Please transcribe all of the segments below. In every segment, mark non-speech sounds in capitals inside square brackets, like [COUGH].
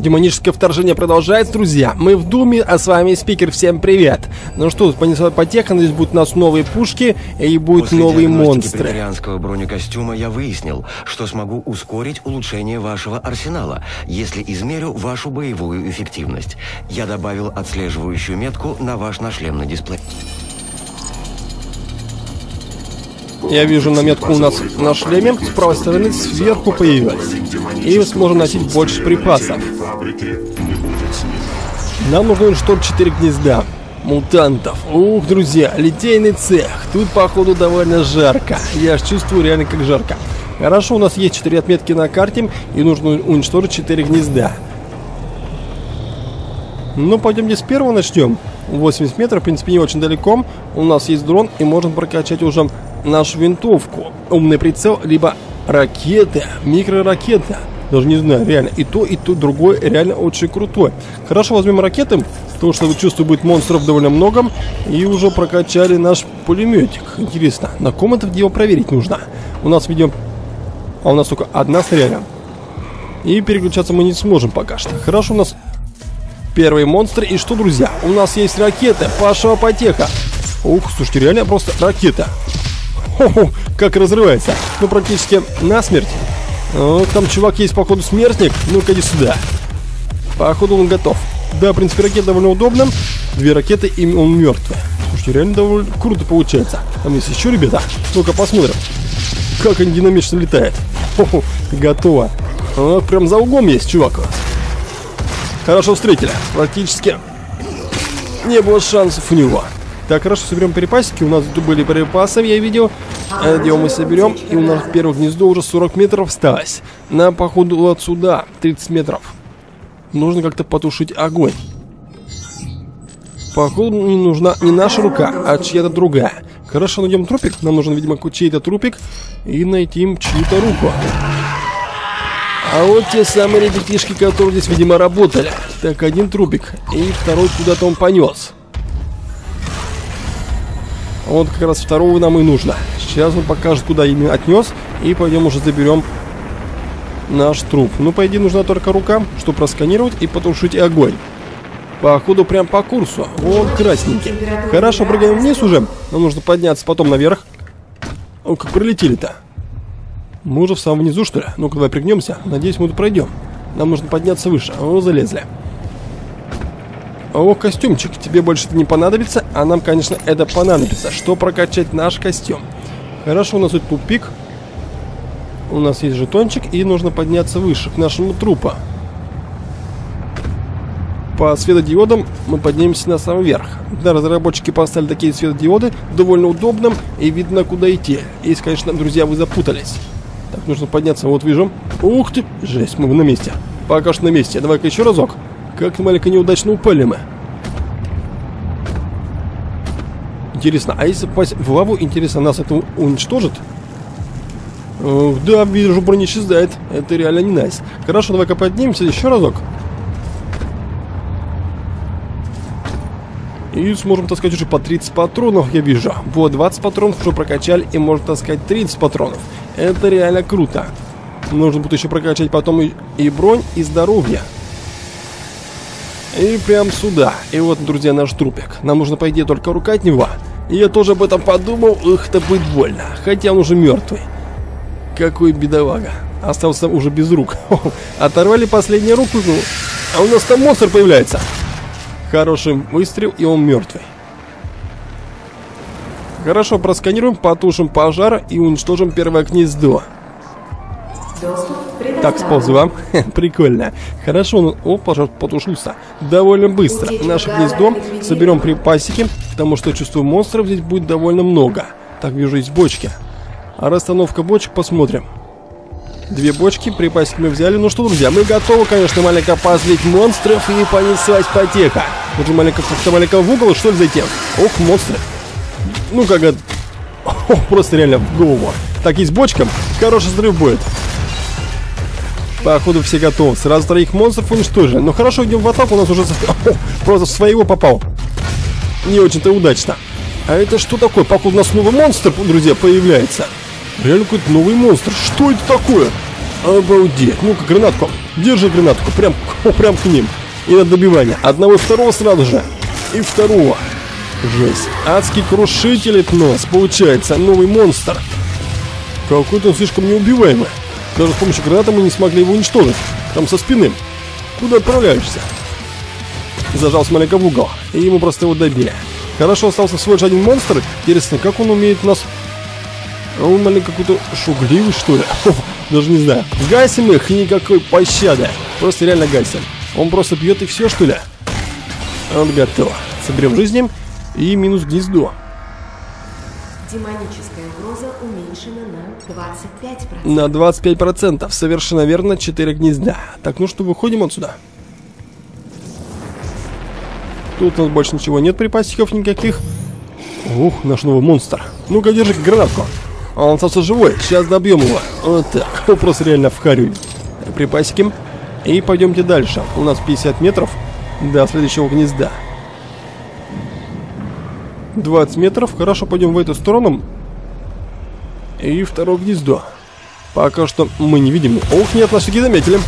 Демоническое вторжение продолжается, друзья. Мы в Думе, а с вами спикер. Всем привет. Ну что, понесла потеха, здесь будут у нас новые пушки и будут После новые монстры. претарианского бронекостюма я выяснил, что смогу ускорить улучшение вашего арсенала, если измерю вашу боевую эффективность. Я добавил отслеживающую метку на ваш нашлемный дисплей. Я вижу наметку у нас на шлеме. С правой стороны сверху появилась. И сможем носить больше припасов. Нам нужно уничтожить 4 гнезда. Мутантов. Ух, друзья, литейный цех. Тут, походу, довольно жарко. Я аж чувствую реально как жарко. Хорошо, у нас есть 4 отметки на карте, и нужно уничтожить 4 гнезда. Ну, пойдемте с первого начнем. 80 метров, в принципе, не очень далеко. У нас есть дрон, и можем прокачать уже нашу винтовку. Умный прицел, либо ракеты, микроракеты. Даже не знаю, реально. И то, и то, другое реально очень крутой. Хорошо, возьмем ракеты, потому что, чувствую, будет монстров довольно много. И уже прокачали наш пулеметик. Интересно, на ком это его проверить нужно? У нас, видимо, а у нас только одна снаряда. И переключаться мы не сможем пока что. Хорошо, у нас первый монстр. И что, друзья, у нас есть ракеты. Паша потеха. Ух, слушайте, реально просто ракета. Хо-хо, как разрывается. Ну, практически насмерть. О, там чувак есть, походу, смертник. Ну-ка, иди сюда. Походу, он готов. Да, в принципе, ракета довольно удобна. Две ракеты, и он мертвый. Слушайте, реально довольно круто получается. Там есть еще ребята. Ну-ка, посмотрим. Как они динамично летают. Хо-хо, готово. О, прям за углом есть чувак. Хорошо встретили. Практически не было шансов у него. Так, хорошо, соберем припасики. У нас тут были припасы, я видел. Э, Где мы соберем. И у нас первое гнездо уже 40 метров осталось. Нам, походу, отсюда 30 метров. Нужно как-то потушить огонь. Походу, не нужна не наша рука, а чья-то другая. Хорошо, найдем трупик. Нам нужен, видимо, чей-то трупик. И найти им чью-то руку. А вот те самые ребятишки, которые здесь, видимо, работали. Так, один трупик. И второй куда-то он понес. Вот как раз второго нам и нужно. Сейчас он покажет, куда именно отнес. И пойдем уже заберем наш труп. Ну, по идее, нужна только рука, чтобы просканировать и потушить огонь. Походу, прям по курсу. Вот красненький. Хорошо, прыгаем вниз уже. Нам нужно подняться потом наверх. О, как прилетели-то. Мы уже в самом низу, что ли? Ну-ка, давай пригнемся. Надеюсь, мы тут пройдем. Нам нужно подняться выше. О, залезли. О, костюмчик, тебе больше это не понадобится, а нам, конечно, это понадобится. Что прокачать наш костюм? Хорошо, у нас тут тупик. У нас есть жетончик, и нужно подняться выше, к нашему трупу. По светодиодам мы поднимемся на самый верх. Да, разработчики поставили такие светодиоды, довольно удобным, и видно, куда идти. Если, конечно, друзья, вы запутались. Так, нужно подняться, вот вижу. Ух ты, жесть, мы на месте. Пока что на месте. Давай-ка еще разок. Как маленько неудачно упали мы. Интересно, а если попасть в лаву, интересно, нас это уничтожит? Э, Да, вижу, броня исчезает. Это реально не найс. Хорошо, давай-ка поднимемся еще разок. И сможем таскать уже по 30 патронов, я вижу. Вот, 20 патронов уже прокачали и можно таскать 30 патронов. Это реально круто. Нужно будет еще прокачать потом и, и бронь, и здоровье. И прям сюда. И вот, друзья, наш трупик. Нам нужно, по идее, только рука от него. Я тоже об этом подумал. Ух, это будет больно. Хотя он уже мертвый. Какой бедолага. Остался уже без рук. [LAUGHS] Оторвали последнюю руку. А у нас там монстр появляется. Хороший выстрел, и он мертвый. Хорошо, просканируем, потушим пожар и уничтожим первое гнездо. Так, сползла. [LAUGHS] Прикольно. Хорошо, ну, о, пожар потушился. Довольно быстро. Наше гнездо. Соберем припасики, потому что, чувствую, монстров здесь будет довольно много. Так, вижу, есть бочки. А расстановка бочек посмотрим. Две бочки, припасики мы взяли. Ну что, друзья, мы готовы, конечно, маленько позлить монстров и понеслась потеха. Нужно маленько как-то маленько в угол, что ли, зайти? Ох, монстры. Ну, как это... [LAUGHS] О, просто реально в голову. Так, есть бочка. Хороший взрыв будет. Походу все готовы. Сразу троих монстров уничтожили. Ну хорошо, идем в атаку, у нас уже [LAUGHS] О, просто своего попал. Не очень-то удачно. А это что такое? Походу у нас новый монстр, друзья, появляется. Реально какой-то новый монстр. Что это такое? Обалдеть. Ну-ка, гранатку. Держи гранатку. Прям, [LAUGHS] прям к ним. И на добивание. Одного второго сразу же. И второго. Жесть. Адский крушитель это нос. Получается, новый монстр. Какой-то он слишком неубиваемый. Даже с помощью граната мы не смогли его уничтожить. Там со спины. Куда отправляешься? Зажался маленько в угол. И ему просто его добили. Хорошо, остался всего лишь один монстр. Интересно, как он умеет нас... Он маленько какой-то шугливый, что ли? [LAUGHS] Даже не знаю. Гасим их, никакой пощады. Просто реально гасим. Он просто бьет и все, что ли? Он готов. Соберем жизни и минус гнездо. Демоническая угроза уменьшена на 25%. На 25%. Совершенно верно, 4 гнезда. Так, ну что, выходим отсюда. Тут у нас больше ничего нет, припасиков никаких. Ух, наш новый монстр. Ну-ка, держи гранатку. А он остался живой. Сейчас добьем его. Вот так. Он просто реально вхарюет. Припасики. И пойдемте дальше. У нас 50 метров до следующего гнезда. 20 метров. Хорошо, пойдем в эту сторону. И второе гнездо. Пока что мы не видим. Ох, нет, все заметили.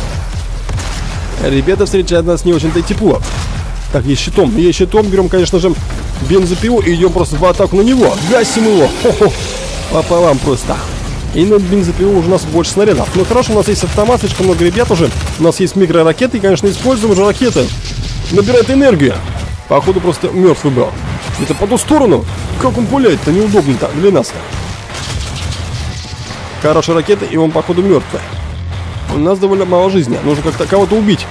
Ребята встречают нас не очень-то тепло. Так, есть щитом. Есть щитом. Берем, конечно же, бензопилу и идем просто в атаку на него. Гасим его. Хо-хо. Пополам просто. И на бензопилу уже у нас больше снарядов. Ну хорошо, у нас есть автомат, слишком много ребят уже. У нас есть микроракеты и, конечно, используем уже ракеты. Набирает энергию. Походу просто мертвый был. Это по ту сторону. Как он пуляет-то неудобно-то для нас. Хорошая ракета, и он, походу, мертвый. У нас довольно мало жизни. Нужно как-то кого-то убить.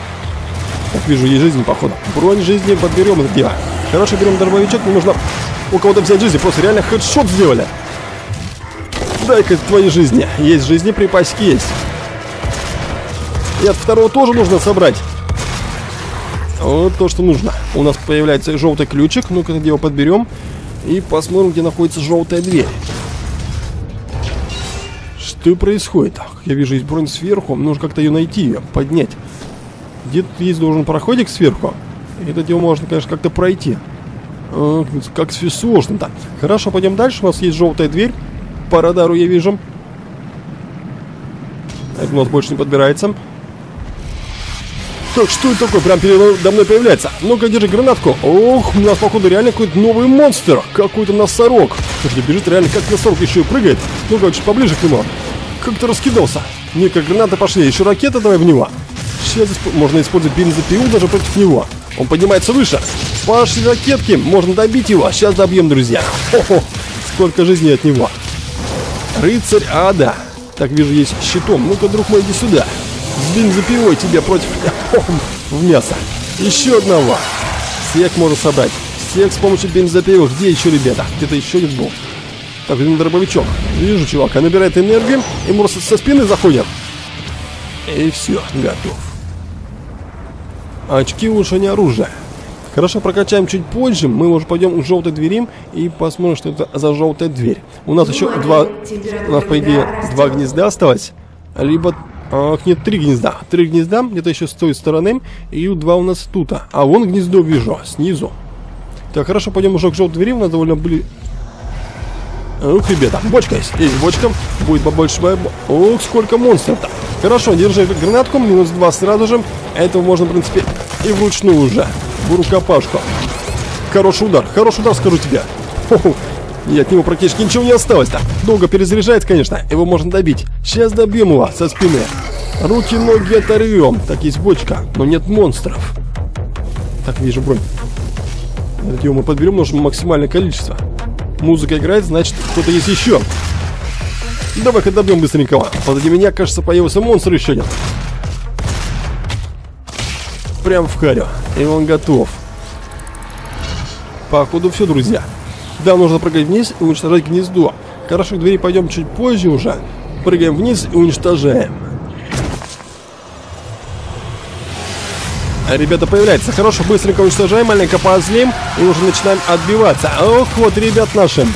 Так, вижу, есть жизнь, походу. Бронь жизни подберем это дело. Хорошо, берем дробовичок, не нужно у кого-то взять жизни. Просто реально хедшот сделали. Дай-ка твои жизни. Есть жизни, припасики есть. И от второго тоже нужно собрать. Вот то, что нужно. У нас появляется желтый ключик. Ну-ка, где его подберем. И посмотрим, где находится желтая дверь. Что происходит? Я вижу, есть бронь сверху. Нужно как-то ее найти, поднять. Где-то есть должен проходик сверху. Это дело можно, конечно, как-то пройти. А, как сложно-то. Хорошо, пойдем дальше. У нас есть желтая дверь. По радару я вижу. Это у нас больше не подбирается. Так, что это такое? Прям передо мной появляется. Ну-ка, держи гранатку. Ох, у нас, походу, реально какой-то новый монстр. Какой-то носорог. Слушайте, бежит реально как носорог еще и прыгает. Ну-ка, чуть поближе к нему. Как-то раскидался. Не, как гранаты пошли. Еще ракета давай в него. Сейчас исп... можно использовать бензопилу даже против него. Он поднимается выше. Пошли ракетки. Можно добить его. Сейчас добьем, друзья. Хо-хо. Сколько жизней от него. Рыцарь ада. Так, вижу, есть щитом. Ну-ка, друг мой, иди сюда. С бензопилой тебе против... в мясо. Еще одного. Всех можно собрать. Всех с помощью бензопилы. Где еще, ребята? Где-то еще не был. Так, один дробовичок. Вижу, чувак. Он набирает энергию. Просто со спины заходит. И все, готов. Очки лучше не оружие. Хорошо, прокачаем чуть позже. Мы уже пойдем к желтой двери и посмотрим, что это за желтая дверь. У нас еще два... У нас, по идее, два гнезда осталось. Либо... Ах, нет, три гнезда. Три гнезда, где-то еще с той стороны. И два у нас тут. А вон гнездо вижу, снизу. Так, хорошо, пойдем уже к желтой двери. У нас довольно были... Ух, ребята, бочка есть. Есть бочка. Будет побольше... Ух, сколько монстров-то. Хорошо, держи гранатку. Минус два сразу же. Этого можно, в принципе, и вручную уже в рукопашку. Хороший удар, хороший удар, скажу тебе. Хо-хо. И от него практически ничего не осталось-то. Долго перезаряжается, конечно. Его можно добить. Сейчас добьем его со спины. Руки, ноги оторвем. Так, есть бочка, но нет монстров. Так, вижу бронь. Ее мы подберем, нужно максимальное количество. Музыка играет, значит, кто-то есть еще. Давай-ка добьем быстренько. Позади меня, кажется, появился монстр еще один. Прям в харю. И он готов. Походу все, друзья. Да, нужно прыгать вниз и уничтожать гнездо. Хорошо, к двери пойдем чуть позже уже. Прыгаем вниз и уничтожаем. Ребята появляются. Хорошо, быстренько уничтожаем, маленько позлим и уже начинаем отбиваться. Ох, вот ребят наши.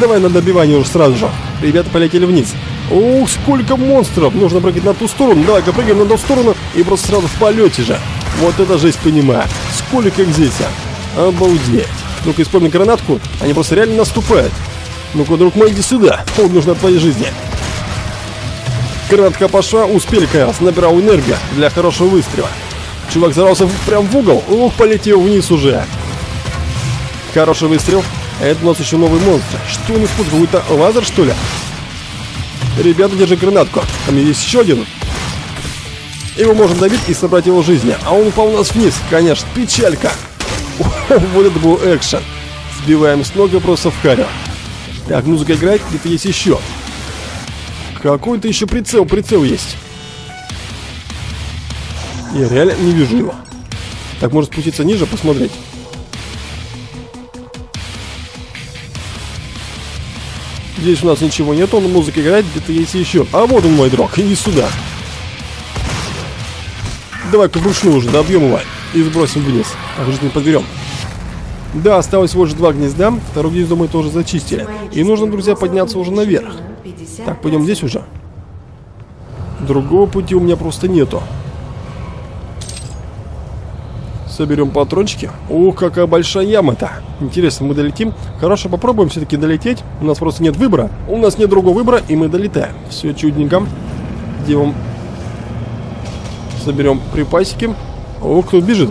Давай на добивание уже сразу же. Ребята полетели вниз. Ух, сколько монстров! Нужно прыгать на ту сторону. Давай-ка прыгаем на ту сторону и просто сразу в полете же. Вот это жесть понимаю. Сколько их здесь, а? Обалдеть. Ну-ка, используем гранатку. Они просто реально наступают. Ну-ка, друг мой, иди сюда. О, нужно от твоей жизни. Кратко пошла, успели раз, набирал энергию для хорошего выстрела. Чувак зарался прям в угол, ух, полетел вниз уже. Хороший выстрел. Это у нас еще новый монстр. Что он использует? Какой-то лазер, что ли? Ребята, держи гранатку. Там есть еще один. Его можно добить и собрать его жизни. А он упал у нас вниз. Конечно, печалька. [LAUGHS] Вот это был экшен. Сбиваем с ног и просто в харю. Так, музыка играет, где-то есть еще. Какой-то еще прицел, прицел есть. Я реально не вижу его. Так, может спуститься ниже, посмотреть. Здесь у нас ничего нет, он музыка играет, где-то есть еще. А вот он мой друг, иди сюда. Давай-ка вручную уже добьем его и сбросим вниз. А жизнь подберем. Да, осталось всего лишь два гнезда. Второе гнездо мы тоже зачистили. И нужно, друзья, подняться уже наверх. Так, пойдем здесь уже. Другого пути у меня просто нету. Соберем патрончики. Ух, какая большая яма-то. Интересно, мы долетим? Хорошо, попробуем все-таки долететь. У нас просто нет выбора. У нас нет другого выбора, и мы долетаем. Все чудненько. Делаем... Соберем припасики. О, кто бежит.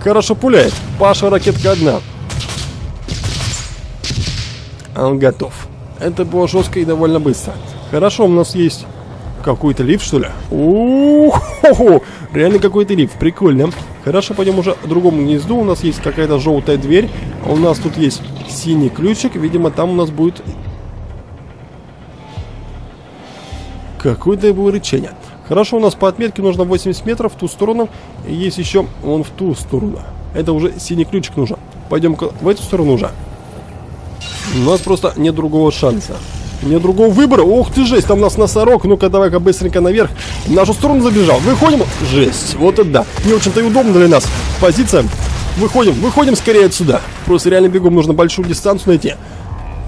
Хорошо пуляет. Паша, ракетка одна. Он готов. Это было жестко и довольно быстро. Хорошо, у нас есть какой-то лифт, что ли? Ух, реально какой-то лифт, прикольно. Хорошо, пойдем уже к другому гнезду. У нас есть какая-то желтая дверь. А у нас тут есть синий ключик. Видимо, там у нас будет... Какое-то было рычание. Хорошо, у нас по отметке нужно 80 метров в ту сторону. И есть еще вон в ту сторону. Это уже синий ключик нужен. Пойдем в эту сторону уже. У нас просто нет другого шанса. Нет другого выбора. Ох ты жесть, там у нас носорог. Ну-ка, давай-ка быстренько наверх. В нашу сторону забежал. Выходим. Жесть. Вот это да. Не очень-то и удобно для нас. Позиция. Выходим, выходим скорее отсюда. Просто реально бегом нужно большую дистанцию найти.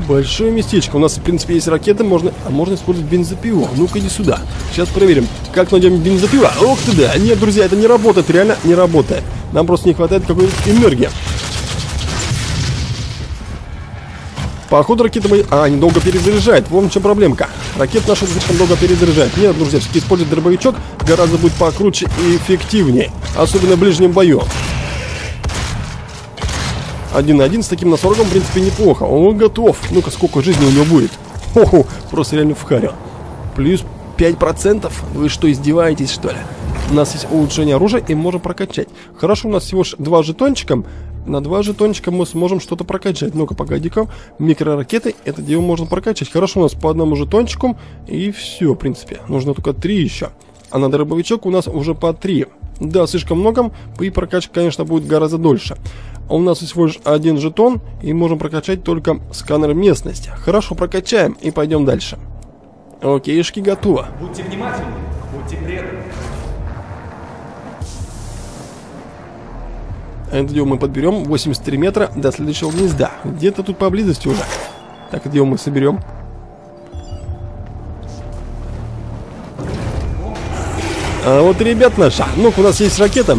Большое местечко. У нас, в принципе, есть ракеты. Можно... А можно использовать бензопилу. Ну-ка, иди сюда. Сейчас проверим. Как найдем бензопила? Ох ты да. Нет, друзья, это не работает. Реально не работает. Нам просто не хватает какой-то энергии. Походу ракеты мои... А, они долго перезаряжают. Вон в чем проблемка. Ракет наши слишком долго перезаряжают. Нет, друзья, все-таки использовать дробовичок гораздо будет покруче и эффективнее. Особенно в ближнем бою. Один на один с таким носорогом, в принципе, неплохо. Он готов. Ну-ка, сколько жизни у него будет. Хо-хо, просто реально в харе. Плюс 5%? Вы что, издеваетесь, что ли? У нас есть улучшение оружия и можем прокачать. Хорошо, у нас всего два жетончика. На два жетончика мы сможем что-то прокачать. Ну-ка, погоди-ка. Микроракеты, это дело можно прокачать. Хорошо, у нас по одному жетончику. И все, в принципе. Нужно только три еще. А на дробовичок у нас уже по три. Да, слишком много. И прокачка, конечно, будет гораздо дольше. А у нас всего лишь один жетон. И можем прокачать только сканер местности. Хорошо, прокачаем и пойдем дальше. Окейшки, готово. Будьте внимательны, будьте преданы. Это дело мы подберем 83 метра до следующего гнезда. Где-то тут поблизости уже. Так, где мы соберем? А вот, ребят, наша. Ну-ка, у нас есть ракета.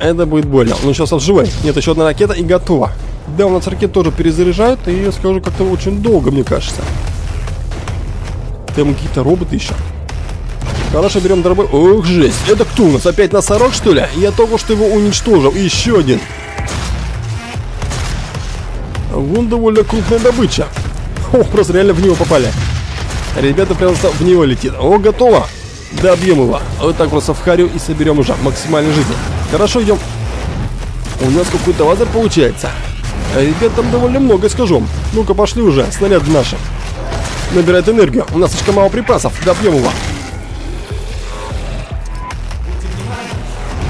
Это будет больно. Ну, сейчас отживай. Нет, еще одна ракета и готова. Да, у нас ракет тоже перезаряжают. И я скажу, как-то очень долго, мне кажется. Там какие-то роботы еще. Хорошо, берем дробой. Ох, жесть. Это кто у нас? Опять носорог, что ли? Я только что его уничтожил. Еще один. Вон довольно крупная добыча. Ох, просто реально в него попали. Ребята прям в него летит. О, готово. Добьем его. Вот так просто в харю и соберем уже максимальной жизни. Хорошо, идем. У нас какой-то лазер получается. Ребят, там довольно много, скажу. Ну-ка, пошли уже. Снаряд наши. Набирает энергию. У нас слишком мало припасов. Добьем его.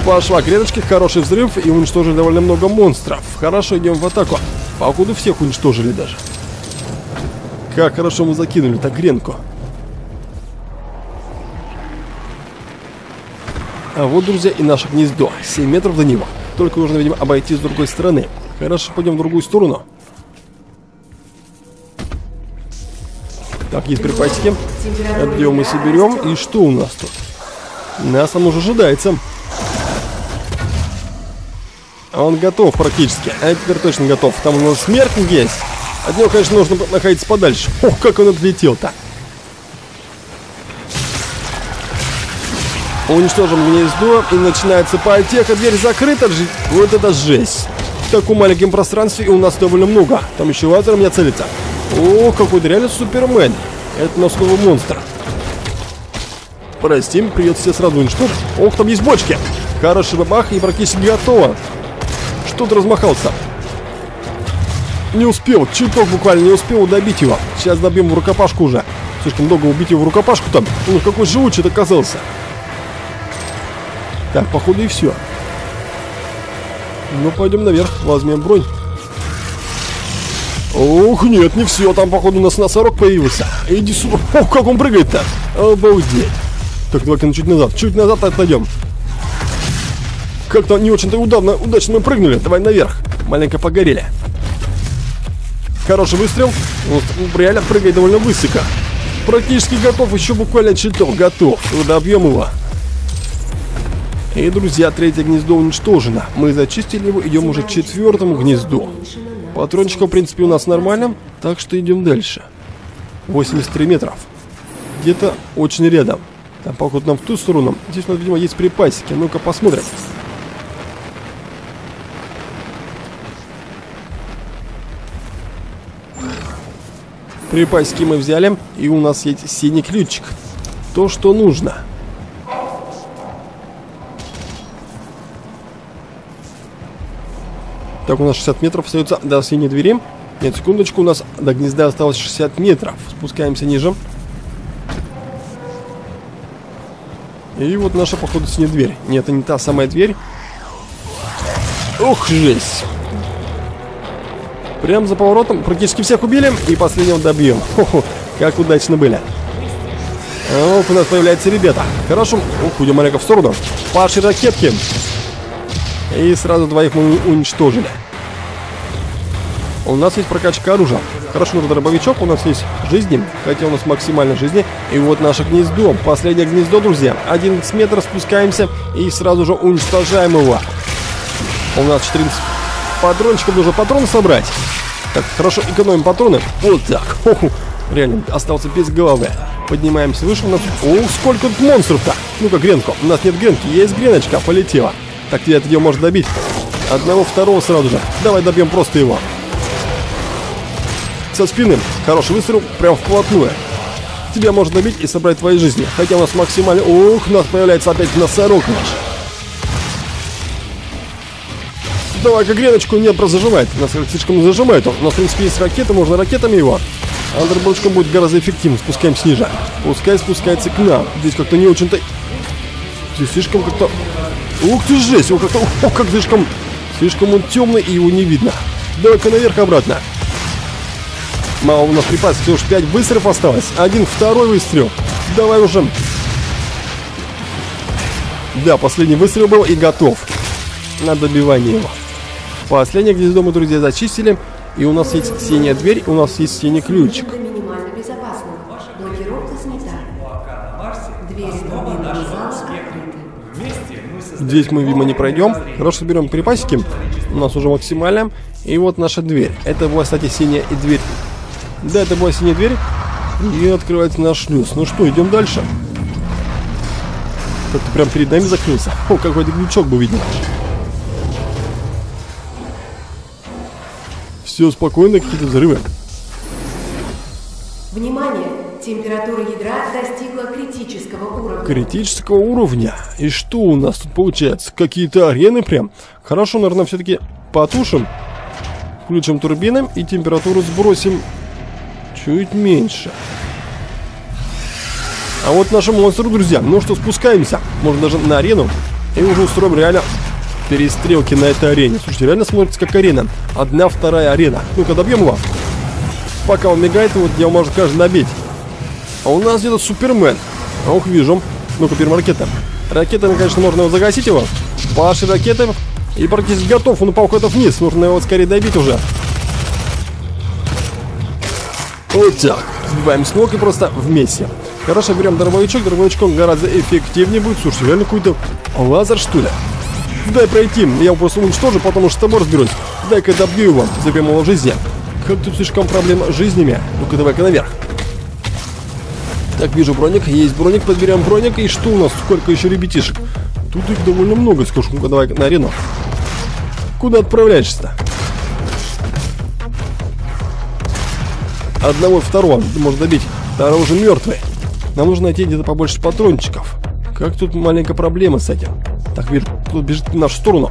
Пошла клеточки, хороший взрыв и уничтожили довольно много монстров. Хорошо, идем в атаку. Походу всех уничтожили даже. Как хорошо мы закинули так гренку. А вот, друзья, и наше гнездо. 7 метров до него. Только нужно, видимо, обойти с другой стороны. Хорошо, пойдем в другую сторону. Так, есть припасики. Это мы соберем. И что у нас тут? Нас там уже ожидается. Он готов практически. А теперь точно готов. Там у нас смертник есть. От него, конечно, нужно находиться подальше. Ох, как он отлетел-то. Уничтожим гнездо, и начинается потеха. Дверь закрыта. Ж... Вот это жесть. В таком маленьком пространстве у нас довольно много. Там еще лазер меня целится. О, какой-то реально супермен. Это у нас новый монстр. Прости, придется все сразу уничтожить. Ох, там есть бочки. Хороший бабах и практически готово. Что-то размахался. Не успел, чуток буквально не успел добить его. Сейчас добьем в рукопашку уже. Слишком долго убить его в рукопашку там. Ну, какой живучий это оказался. Так, походу и все. Ну, пойдем наверх, возьмем бронь. Ух, нет, не все. Там, походу, у нас носорог появился. Иди сюда. Ох, как он прыгает-то. Обалдеть. Так, давай-ка ну чуть назад. Чуть назад отойдем. Как-то не очень-то удобно, удачно мы прыгнули. Давай наверх. Маленько погорели. Хороший выстрел. Вот, реально прыгает довольно высоко. Практически готов, еще буквально чуток готов. Добьем его. И, друзья, третье гнездо уничтожено. Мы зачистили его, идем уже к четвертому гнезду. Патрончика, в принципе, у нас нормально, так что идем дальше. 83 метров. Где-то очень рядом. Там, походу, нам в ту сторону. Здесь у видимо, есть припасики. Ну-ка посмотрим. Припасики мы взяли, и у нас есть синий ключик. То, что нужно. Так, у нас 60 метров остается до синей двери. Нет, секундочку, у нас до гнезда осталось 60 метров. Спускаемся ниже. И вот наша, походу, синяя дверь. Нет, это не та самая дверь. Ух, жесть. Прям за поворотом практически всех убили и последнего добьем. Хо-хо, как удачно были. Ох, у нас появляются ребята. Хорошо. Ух, уйдем маленько в сторону. Паши ракетки. И сразу двоих мы уничтожили. У нас есть прокачка оружия. Хорошо, нужен дробовичок, у нас есть жизни, хотя у нас максимально жизни. И вот наше гнездо, последнее гнездо, друзья. 11 метров спускаемся и сразу же уничтожаем его. У нас 14 патрончиков, нужно патроны собрать. Так, хорошо, экономим патроны. Вот так. Хо-хо. Реально, остался без головы. Поднимаемся выше. У нас... О, сколько тут монстров-то. Ну-ка, гренку. У нас нет гренки, есть греночка, полетела. Так, это ее можно добить. Одного, второго сразу же. Давай добьем просто его. Со спины. Хороший выстрел, прям вплотную. Тебя можно добить и собрать твои жизни. Хотя у нас максимально... Ух, у нас появляется опять носорог наш. Давай-ка греночку не прозажимает. Нас слишком зажимает он. Нас, в принципе, есть ракеты, можно ракетами его. Андерболчком будет гораздо эффективнее. Спускаемся ниже. Пускай спускается к нам. Здесь как-то не очень-то... Здесь слишком как-то... Ух ты жесть! Ух, как-то... Ух, как слишком... Слишком он темный и его не видно. Давай-ка наверх обратно. Мало у нас припасов, всего лишь 5 выстрелов осталось. Один, второй выстрел. Давай уже. Да, последний выстрел был и готов. На добивание его. Последнее гнездо мы, друзья, зачистили. И у нас есть синяя дверь, у нас есть синий ключик. Здесь мы, видимо, не пройдем. Хорошо, берем припасики. У нас уже максимально. И вот наша дверь. Это была, кстати, синяя и дверь. Да, это была синяя дверь. И открывается наш шлюз. Ну что, идем дальше. Как-то прям перед нами закрылся. О, какой-то глючок был виден. Все спокойно, какие-то взрывы. Внимание! Температура ядра достигла критического уровня. Критического уровня. И что у нас тут получается? Какие-то арены прям. Хорошо, наверное, все-таки потушим. Включим турбины и температуру сбросим чуть меньше. А вот наши монстры, друзья. Ну что, спускаемся. Можно даже на арену. И уже устроим реально перестрелки на этой арене. Слушайте, реально смотрится как арена. Одна, вторая арена. Ну-ка, добьем его. Пока он мигает, вот я может каждый набить. А у нас где-то Супермен. А ух, вижу. Ну-ка, первая ракета. Ракетами, конечно, можно загасить его. Паши ракеты. И практически готов. Он упал куда-то вниз. Нужно его скорее добить уже. Вот так. Сбиваем с ног и просто вместе. Хорошо, берем дробовичок. Дробовичком гораздо эффективнее будет. Слушай, реально какой-то лазер, что ли? Дай пройти. Я его просто уничтожу, потому что с тобой разберусь. Дай-ка добью его. Заберем его жизни. Как тут слишком проблем с жизнями. Ну-ка, давай-ка наверх. Так, вижу броник, есть броник, подберем броник. И что у нас? Сколько еще ребятишек? Тут их довольно много, скажу. Ну-ка, давай на арену. Куда отправляешься-то? Одного второго можно добить. Второй уже мертвый. Нам нужно найти где-то побольше патрончиков. Как тут маленькая проблема с этим. Так, вижу, тут бежит в нашу сторону.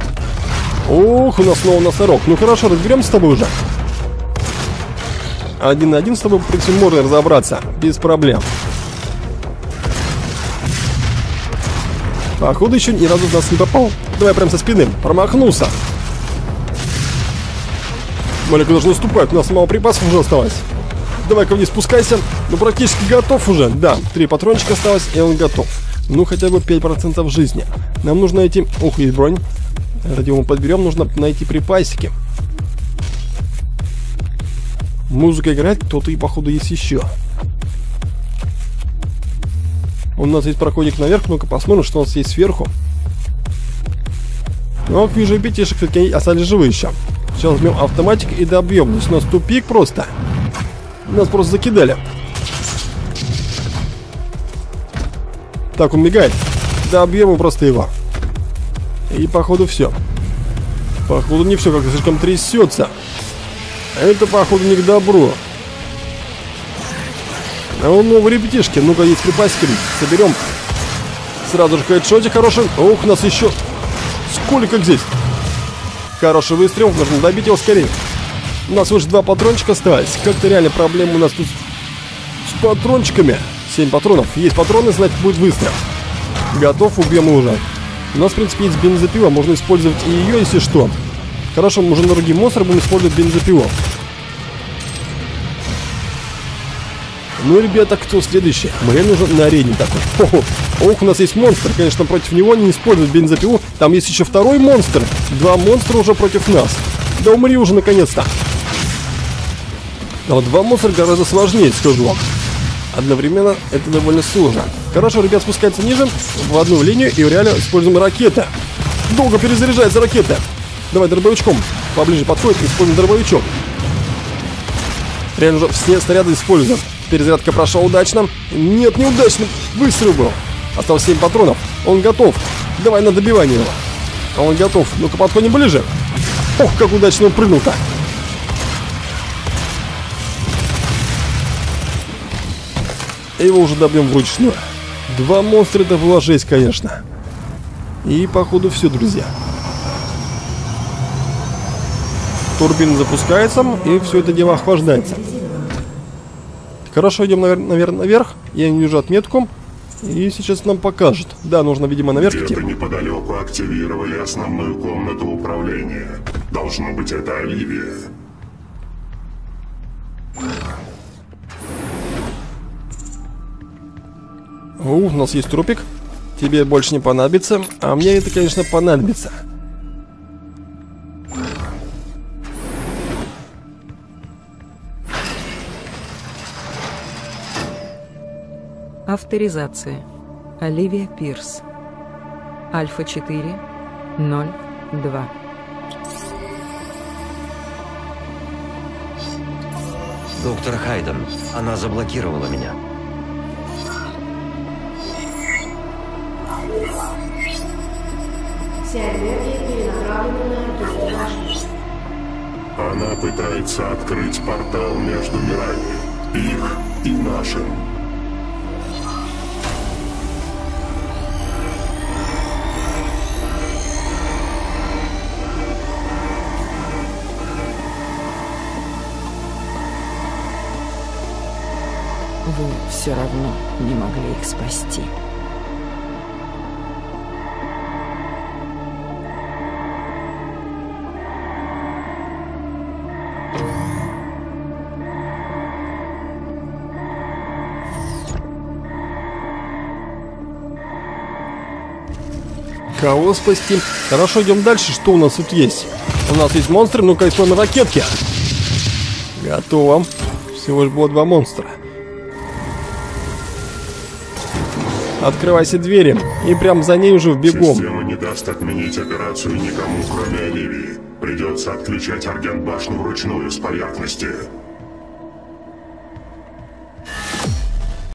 Ох, у нас снова носорог. Ну хорошо, разберемся с тобой уже. Один на один с тобой, в принципе, можно разобраться. Без проблем. Походу еще ни разу в нас не попал. Давай прям со спины. Промахнулся. Маленько даже наступает. У нас мало припасов уже осталось. Давай-ка вниз спускайся. Ну, практически готов уже. Да, три патрончика осталось, и он готов. Ну, хотя бы 5% жизни. Нам нужно найти... Ух, есть бронь. Ради мы подберем, нужно найти припасики. Музыка играет, кто-то и, походу, есть еще. У нас есть проходик наверх, ну-ка посмотрим, что у нас есть сверху. Ну, вижу пятишек, все-таки остались живые еще. Сейчас возьмем автоматик и добьем. Здесь у нас тупик просто. Нас просто закидали. Так, он мигает. Добьем просто его. И походу все. Походу не все, как-то слишком трясется. Это походу не к добру. А он новые ребятишки. Ну-ка, есть припасики. Соберем. Сразу же хедшотик хороший. Ух, нас еще... Сколько здесь? Хороший выстрел. Нужно добить его скорее. У нас уже два патрончика осталось. Как-то реально проблема у нас тут с патрончиками. 7 патронов. Есть патроны, значит будет выстрел. Готов, убьем уже. У нас, в принципе, есть бензопила. Можно использовать и ее, если что. Хорошо, мы уже на другие монстры будем использовать бензопилу. Ну, ребята, кто следующий? Мне нужен на арене такой. Ого. Ох, у нас есть монстр. Конечно, против него не использовать бензопилу. Там есть еще второй монстр. Два монстра уже против нас. Да умри уже, наконец-то. А вот два монстра гораздо сложнее, скажу вам. Одновременно это довольно сложно. Хорошо, ребят, спускается ниже, в одну линию, и реально используем ракеты. Долго перезаряжается ракета. Давай дробовичком. Поближе подходит, используем дробовичок. Реально уже все снаряды используем. Перезарядка прошла удачно. Нет, неудачно. Выстрел был. Осталось 7 патронов. Он готов. Давай на добивание его. А он готов. Ну-ка, подходим ближе. Ох, как удачно он прыгнул-то. Его уже добьем вручную. Два монстра это была жесть, конечно. И походу все, друзья. Турбина запускается, и все это дело охлаждается. Хорошо, идем, наверное, наверх. Я не вижу отметку. И сейчас нам покажут. Да, нужно, видимо, наверх идти. Где-то неподалеку активировали основную комнату управления. Должно быть, это Оливия. О, у нас есть трупик. Тебе больше не понадобится. А мне это, конечно, понадобится. Авторизация. Оливия Пирс. Альфа 4 0 2. Доктор Хайден, она заблокировала меня. Вся энергия перенаправлена на. Она пытается открыть портал между мирами. Их и нашим. Вы все равно не могли их спасти. Кого спасти? Хорошо, идем дальше. Что у нас тут есть? У нас есть монстры. Ну-ка, используем ракетки. Готово. Всего лишь было два монстра. Открывайся двери. И прям за ней уже в бегом. Система не даст отменить операцию никому, кроме Оливии. Придется отключать Аргент башню вручную с поверхности.